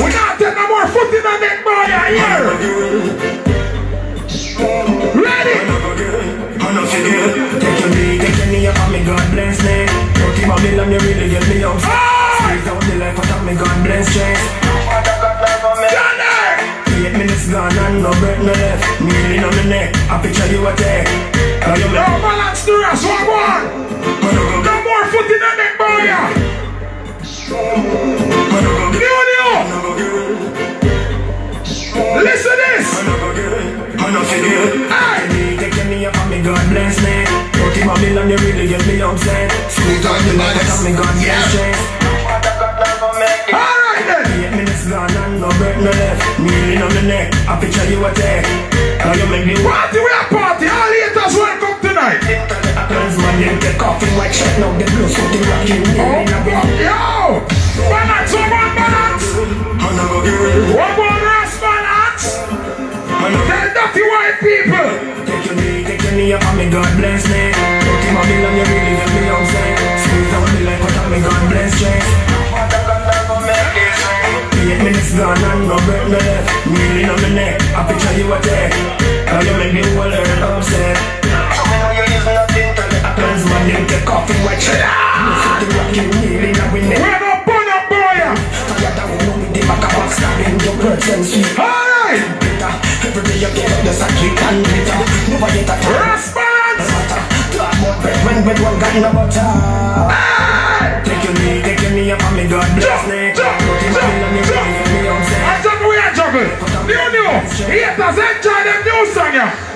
We not take no more foot in the neck, boy. I hear. Ready? Take your knee, take your knee up me, God bless me. Babylon, you really get me up. Squeeze out the life me, God bless! Eight minutes gone and no break no left. Kneeling on the neck, I picture you a take. How you Yo, make balance the rest. One more. Hey. Take your knee up on me, God bless me. Forty Babylon, you really get me upset. Squeeze out the life out me, God bless chase. All right then. Eight minutes gone and no break no left. Kneeling on the neck, I picture you a take. How you make me Party, we are party. All haters welcome tonight. Plans man, them take off in white shirt Now they blow something rocking Oh, in a bit Take your knee, take your knee up on me, God bless me. Dirty Babylon, you really get me upset Squeeze out the life out of me, God bless chase Eight minutes gone and no break no left Kneeling on the neck, I picture you a take How you make the whole earth upset. Plans man, them take off in white shirt Blow something rocking, kneeling on the neck. We're not burn up, boy. Oh Tired of know me, the back of box stabbing Your words and sweet you the sake and glitter. Never get a time. Rest, balance. Talk about bread when bread one got no butter. Take your knee, take your knee up on me, God bless me. Jump, Put him jump, on me, me I juggle, we are juggle. New, new. Haters enjoy them new song, yeah.